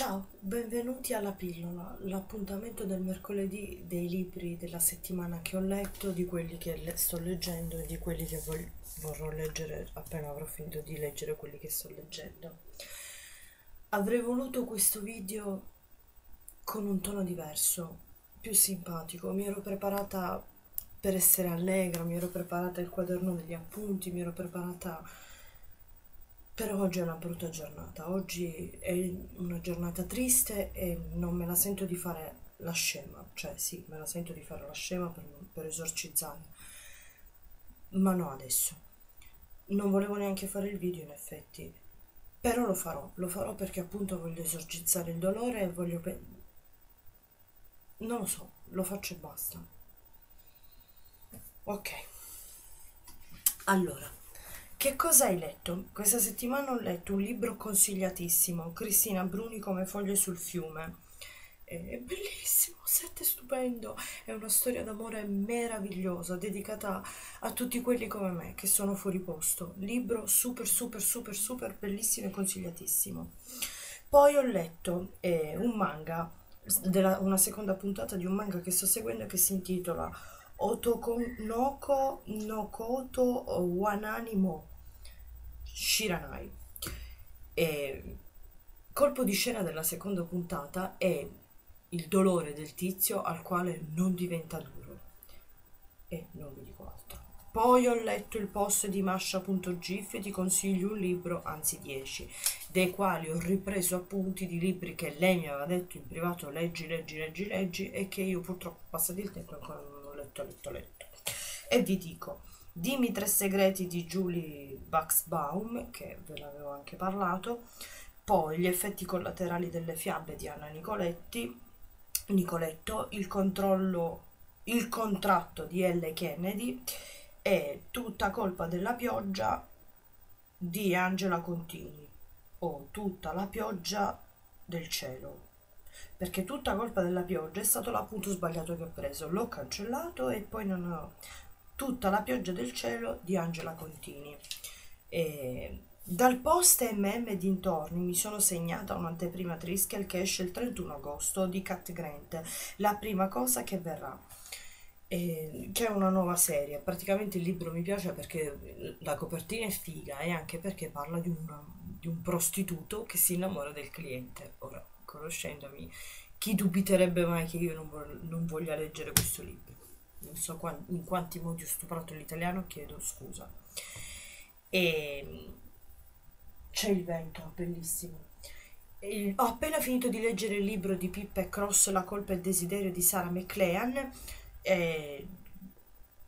Ciao, benvenuti alla pillola, l'appuntamento del mercoledì dei libri della settimana che ho letto, di quelli che le- sto leggendo e di quelli che vorrò leggere appena avrò finito di leggere quelli che sto leggendo. Avrei voluto questo video con un tono diverso, più simpatico. Mi ero preparata per essere allegra, mi ero preparata il quaderno degli appunti, mi ero preparata però oggi è una brutta giornata, oggi è una giornata triste e non me la sento di fare la scema, cioè sì, me la sento di fare la scema per, per esorcizzare, ma no adesso. Non volevo neanche fare il video in effetti, però lo farò, lo farò perché appunto voglio esorcizzare il dolore e voglio... Pe- non lo so, lo faccio e basta. Ok, allora. Che cosa hai letto? Questa settimana ho letto un libro consigliatissimo, Cristina Bruni come foglie sul fiume. È bellissimo, sette stupendo, è una storia d'amore meravigliosa, dedicata a tutti quelli come me che sono fuori posto. Libro super super super super bellissimo e consigliatissimo. Poi ho letto eh, un manga, della, una seconda puntata di un manga che sto seguendo che si intitola Otokonoko no Koto Wananimo Shiranai. E colpo di scena della seconda puntata è il dolore del tizio al quale non diventa duro. E non vi dico altro. Poi ho letto il post di Masha.gif e ti consiglio un libro, anzi 10, dei quali ho ripreso appunti di libri che lei mi aveva detto in privato leggi, leggi, leggi, leggi e che io purtroppo passati il tempo ancora non letto, letto, letto. E vi dico, Dimmi tre segreti di Julie Buxbaum, che ve l'avevo anche parlato, poi gli effetti collaterali delle fiabe di Anna Nicoletti, Nicoletto, il controllo, il contratto di L. Kennedy e tutta colpa della pioggia di Angela Contini o tutta la pioggia del cielo perché tutta colpa della pioggia è stato l'appunto sbagliato che ho preso l'ho cancellato e poi non ho Tutta la pioggia del cielo di Angela Contini. E dal post MM dintorni mi sono segnata un'anteprima Triskel che esce il 31 agosto di Cat Grant, la prima cosa che verrà. E, che è una nuova serie. Praticamente il libro mi piace perché la copertina è figa e anche perché parla di, una, di un prostituto che si innamora del cliente. Ora, conoscendomi, chi dubiterebbe mai che io non, vo- non voglia leggere questo libro? non so in quanti modi ho stuprato l'italiano, chiedo scusa. E c'è il vento, bellissimo. E ho appena finito di leggere il libro di Pippa e Cross, La colpa e il desiderio di Sarah McLean. E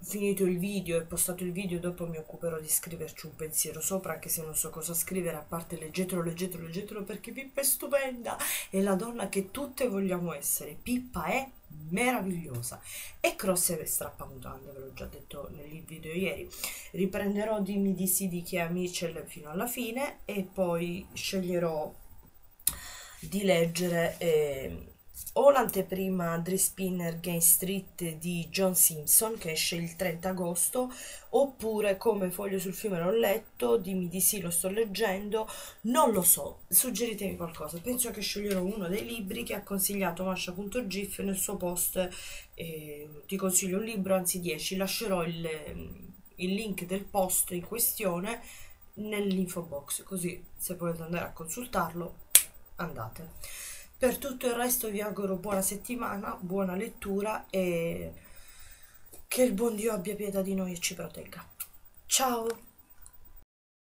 finito il video e postato il video dopo mi occuperò di scriverci un pensiero sopra anche se non so cosa scrivere a parte leggetelo leggetelo leggetelo perché Pippa è stupenda. È la donna che tutte vogliamo essere. Pippa è meravigliosa. E Cross è strappamutande ve l'ho già detto nel video ieri. Riprenderò Dimmi di sì di Chia Mitchell fino alla fine e poi sceglierò di leggere eh, o l'anteprima Dre Spinner Game Street di John Simpson che esce il 30 agosto oppure come foglio sul fiume l'ho letto dimmi di sì lo sto leggendo non lo so suggeritemi qualcosa. Penso che sceglierò uno dei libri che ha consigliato Masha.gif nel suo post eh, ti consiglio un libro anzi 10 lascerò il, il link del post in questione nell'info box così se volete andare a consultarlo andate per tutto il resto vi auguro buona settimana, buona lettura e che il buon Dio abbia pietà di noi e ci protegga. Ciao!